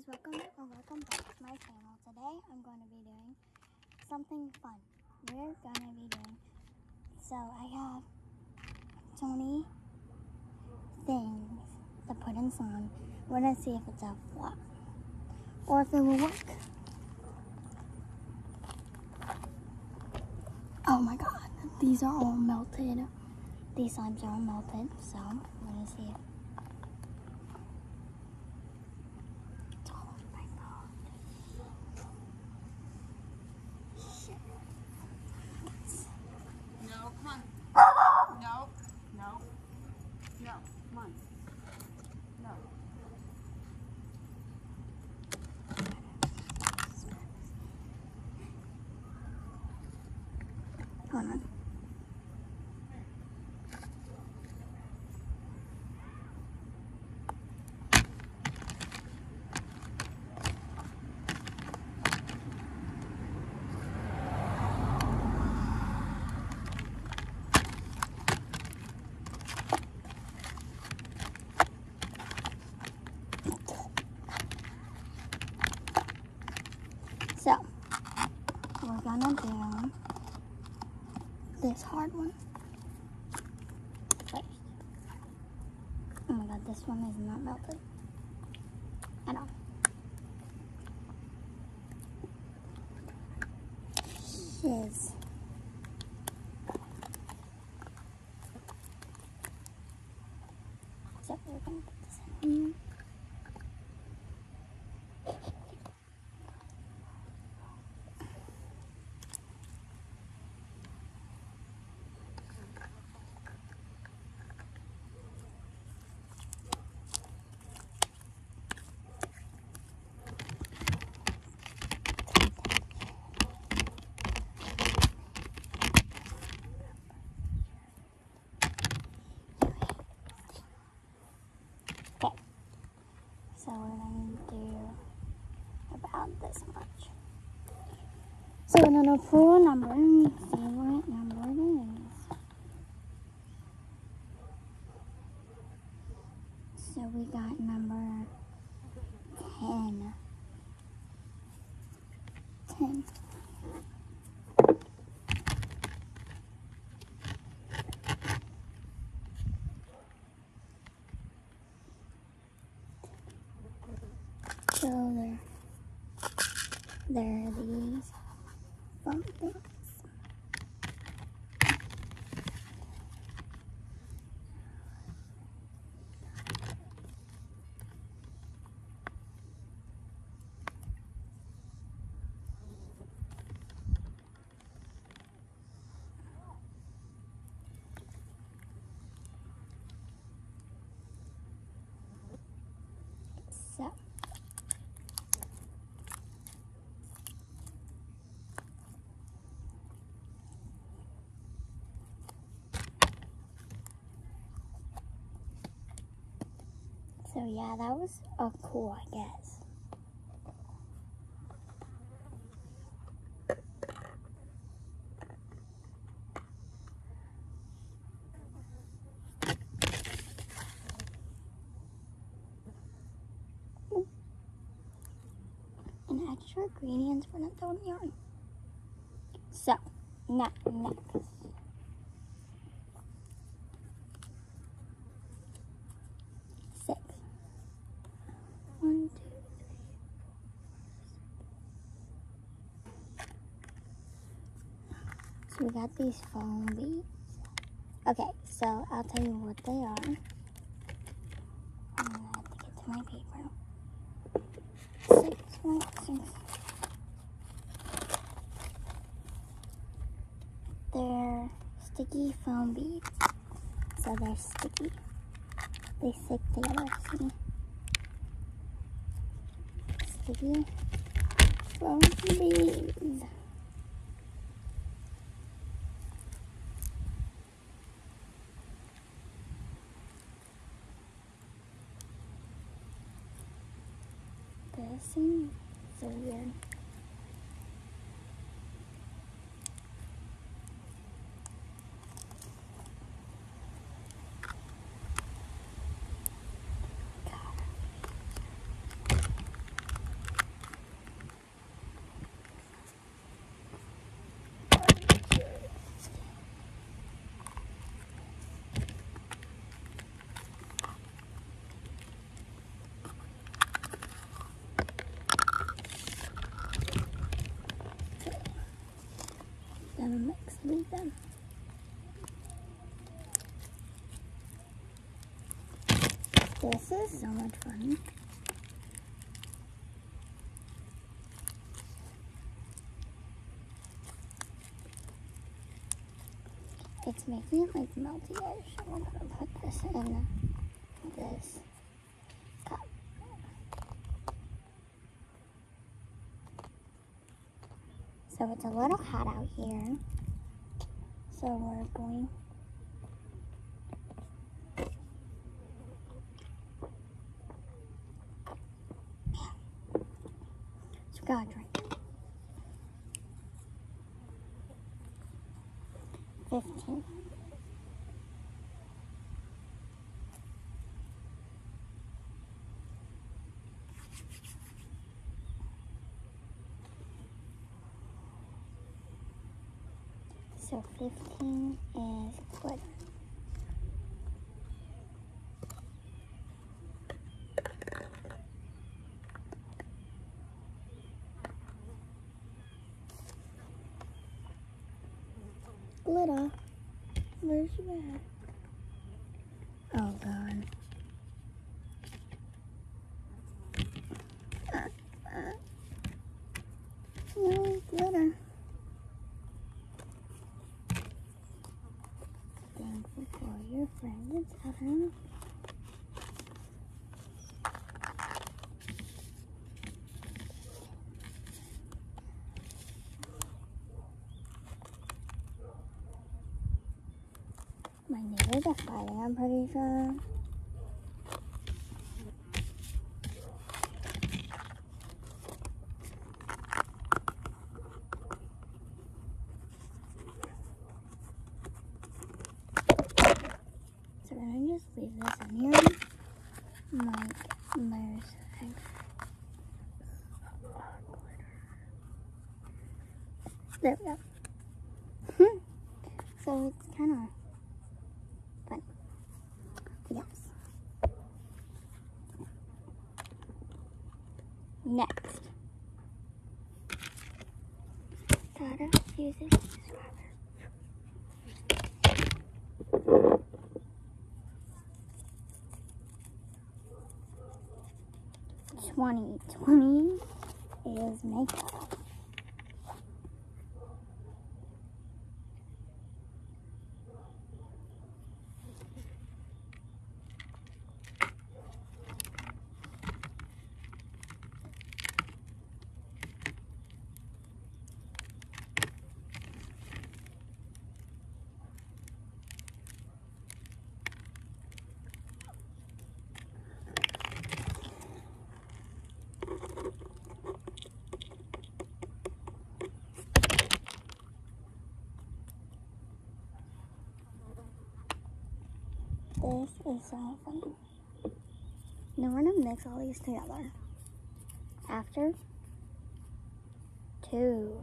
guys, welcome or welcome back to my channel. Today I'm going to be doing something fun. We're gonna be doing so I have so many things to put in slime. We're gonna see if it's a flop or if it will work. Oh my god, these are all melted. These slimes are all melted, so let me see if it's all over my phone. Shit. No, come on. No, no, no, come on. No. Hold on. So, we're gonna do this hard one first. Oh my god, this one is not melted at all. Shiz. So we're gonna put this in here. Okay. So we're going to do about this much. So pull a number and see what number it is. So we got number 10. 10. So there, there are these foam things. So. So yeah, that was a cool, I guess. And extra ingredients for the thrown yarn. So, now, next. Six. One, two, three. So we got these foam beads. Okay, so I'll tell you what they are. Gonna have to get to my paper. They're sticky foam beads. So they're sticky. They stick together, see? Sticky foam beads. This seems so weird. This is so much fun. It's making it like melty edge. So we're gonna put this in this cup. So it's a little hot out here. So we're going So we gotta drink. Fifteen. So fifteen is glitter. Glitter. Where's you at? Oh god. Uh, uh. No glitter. Thankful for your friends, Adam. My neighbors are fighting, I'm pretty sure. 2020 is makeup. This is so fun. Now we're gonna mix all these together. After two.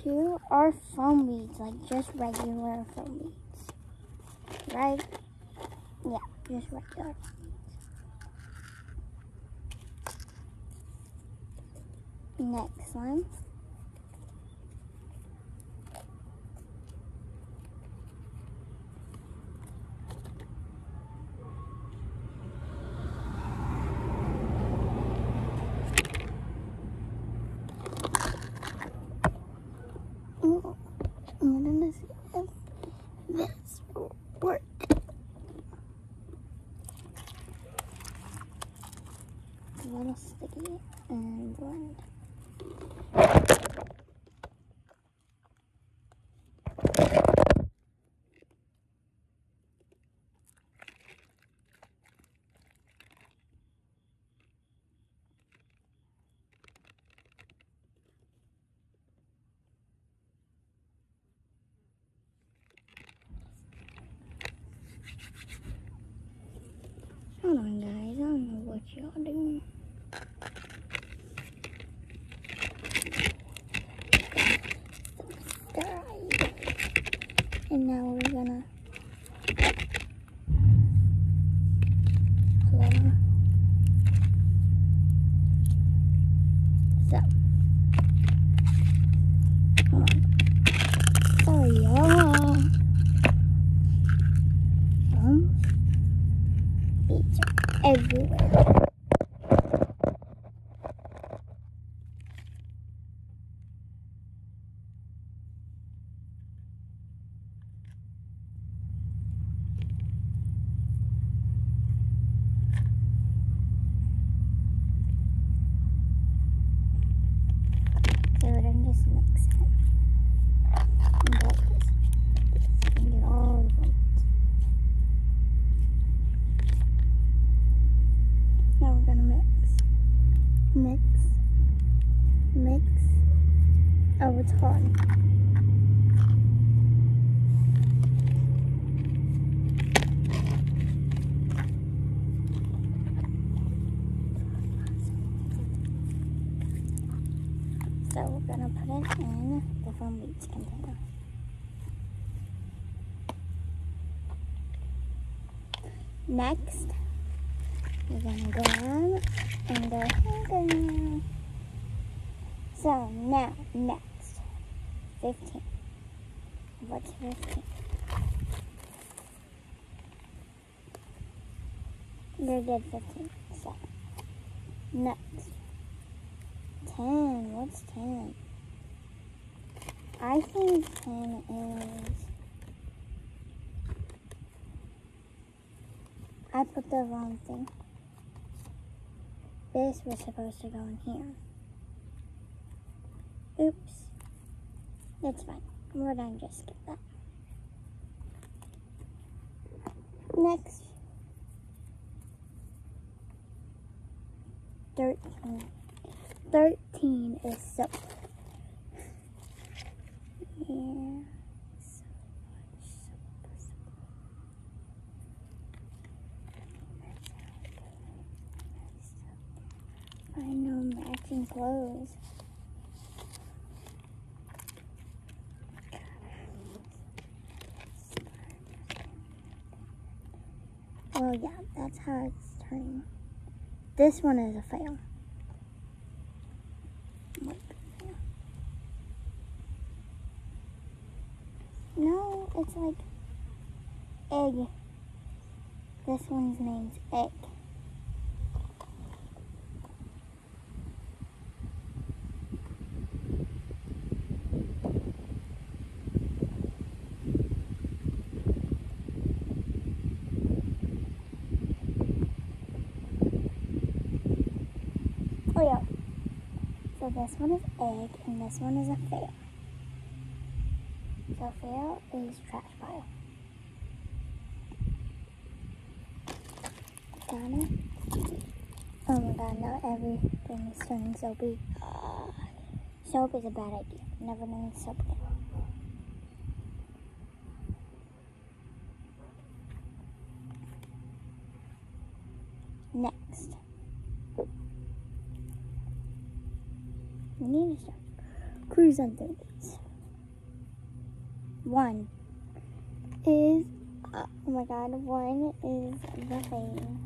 Two are foam beads, like just regular foam beads. Right? Yeah, just regular. Next one. Oh, I'm gonna see if this will work. It's a little sticky and blend. Hold on, guys. I don't know what y'all doing. Right. And now we're gonna glitter. So, hold on. Sorry, y'all. Um, beats are Dude, I'm just mixing it. And get this. And get all the votes. Now we're gonna mix. Mix. Mix. Oh, it's hard. So we're gonna put it in the foam bleach container. Next, we're gonna grab and go. So now, next, 15. What's 15? You did 15. So, next. 10. What's 10? I think 10 is. I put the wrong thing. This was supposed to go in here. Oops. That's fine. We're gonna just skip that. Next. 13. 13 is soap. Yeah. So much soap. Matching clothes. Well, yeah, that's how it's turning. This one is a fail. No, it's like egg. This one's name's egg. Oh yeah. So this one is egg and this one is a fail. So fail is trash pile. Got it? Oh my god, now everything is turning soapy. Soap is a bad idea. Never doing soap again. Next. We need to start One is, uh, oh my god, one is the thing.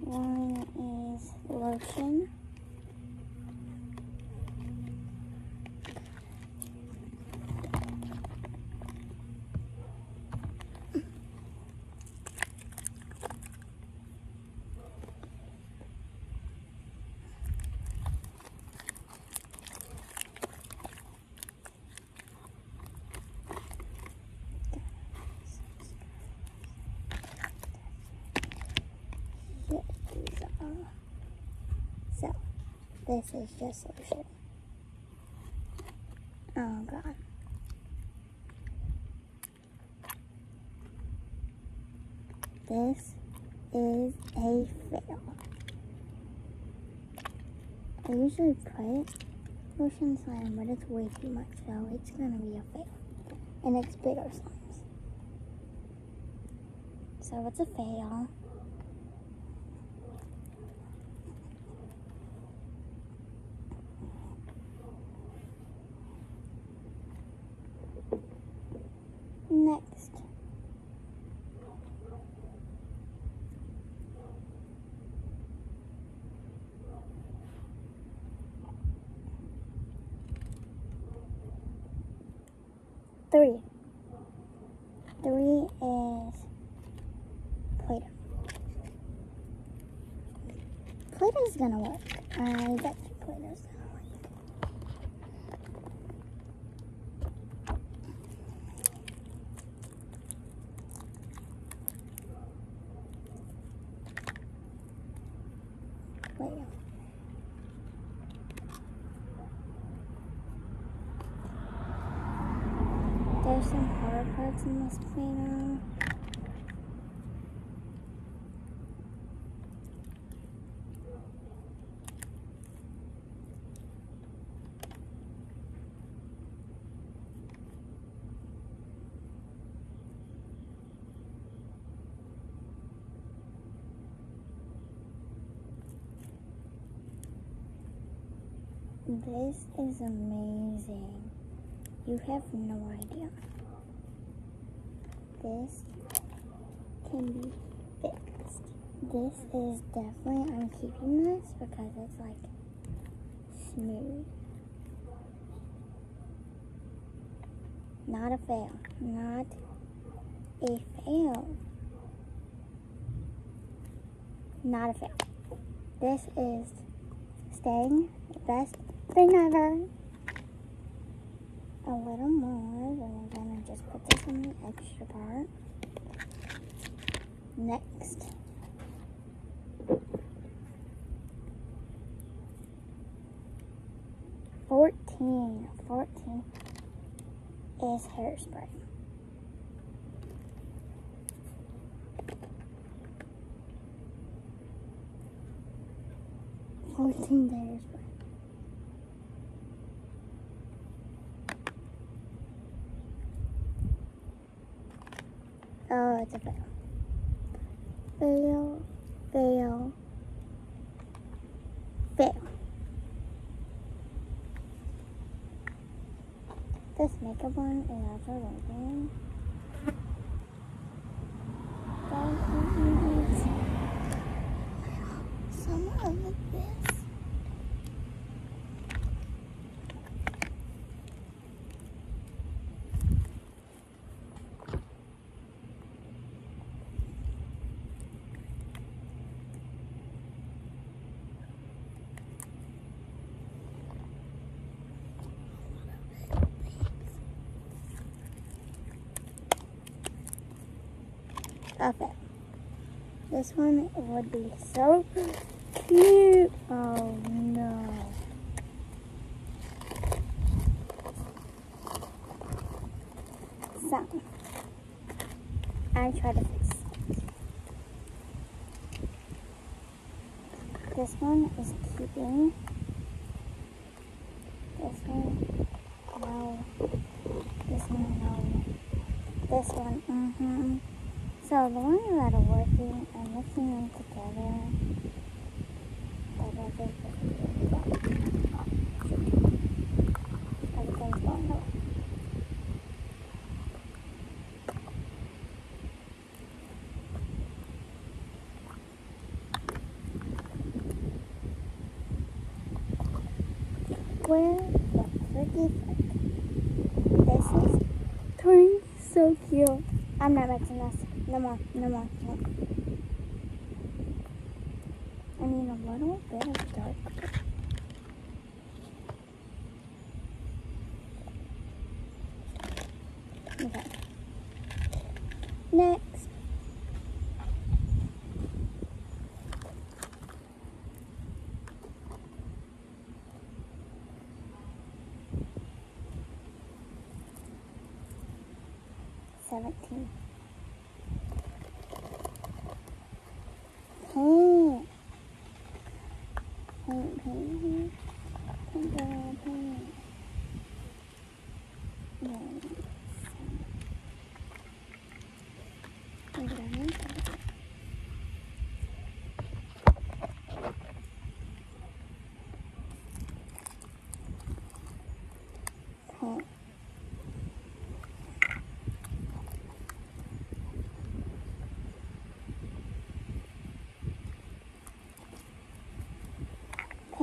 One is lotion. These are- So, this is just lotion. Oh god. This is a fail. I usually put lotion slime, but it's way too much, so it's gonna be a fail. And it's bigger slimes. So it's a fail. is gonna work. I bet Play-Doh's gonna work. There's some hard parts in this play This is amazing. You have no idea. This can be fixed. This is definitely, I'm keeping this because it's like smooth. Not a fail. Not a fail. Not a fail. This is staying the best ever. A little more, then we're gonna just put this in the extra part. Next. Fourteen. Fourteen is hairspray. Fourteen hairspray. Oh, it's a fail. Fail, fail, fail. This makeup one is also working. Some of this. This one would be so cute. Oh no. So, I try to fix. This one is keeping. This one, no. This one, no. This one, mm-hmm. So the ones that are working, I'm mixing them together. Where the frick? This is turning so cute. I'm not mixing this. No more, no more. I need a little bit of dark. Okay. Next. Seventeen. Paint.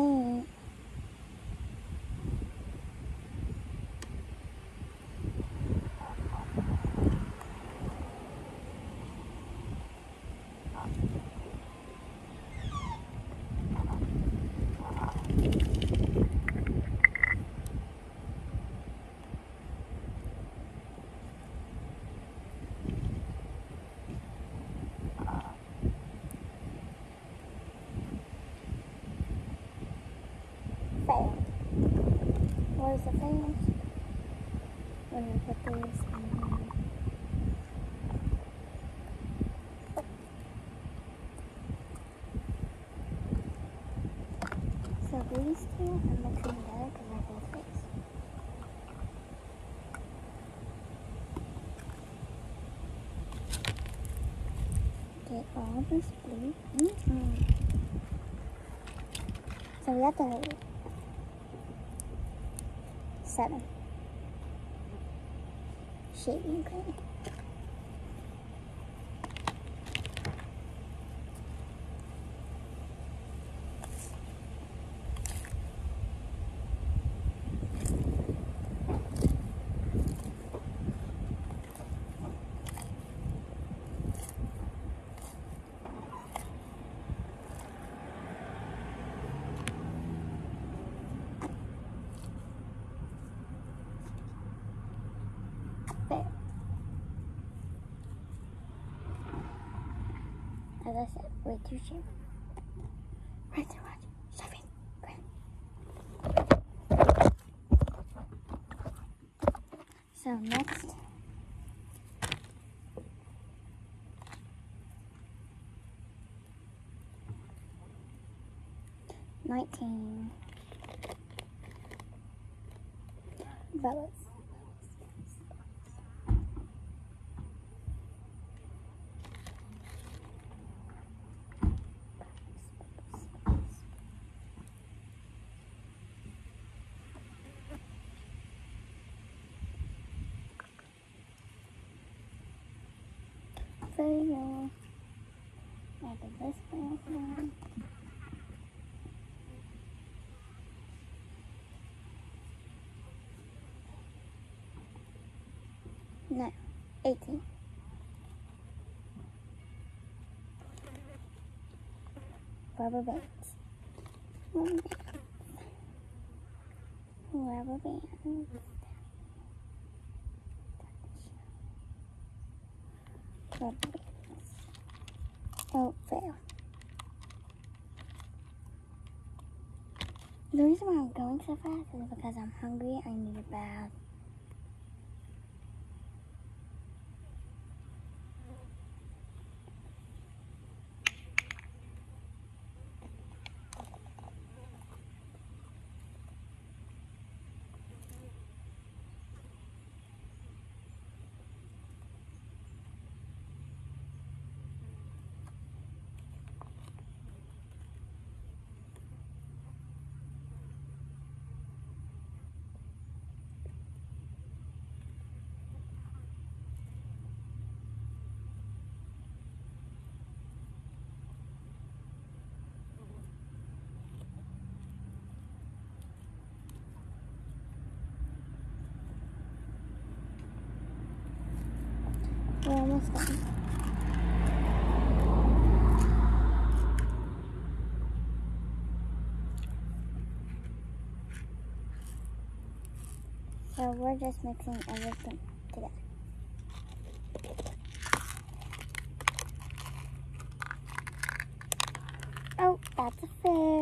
Paint. Fail. Where's the fails? When we put these in here. of these two and mix them together because they're both face. This blue. Mm-hmm. So we got the seven shaving cream. There. As Way too soon. Way too much. So next. Nineteen. Bellas. Very well. I did this. No, 18. Rubber bands. Rubber bands. Rubber bands. Bands. Oh, fail. The reason why I'm going so fast is because I'm hungry. I need a bath. Almost done. So we're just mixing everything together. Oh, that's a fail.